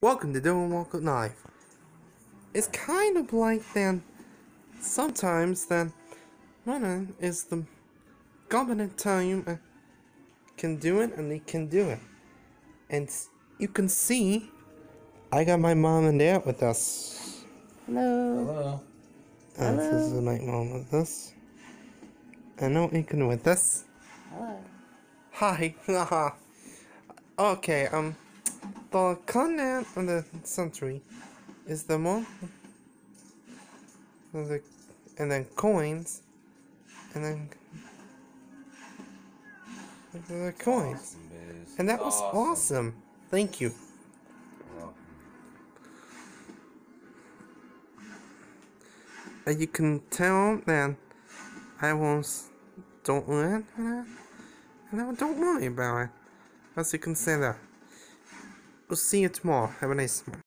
Welcome to Don't Walk with Knife. It's kind of like then, sometimes then, money is the government tell you uh, can do it and they can do it. And you can see, I got my mom and dad with us. Hello. Hello. Uh, this is my mom with us. And no Aiken with us. Hello. Hi. Haha. okay, um, the continent of the century is the one, and the, and then coins, and then the coins, Awesome, and that was Awesome. awesome. Thank you. And you can tell that I was don't learn and and I don't worry about it. As you can say that. We'll see you tomorrow. Have a nice one.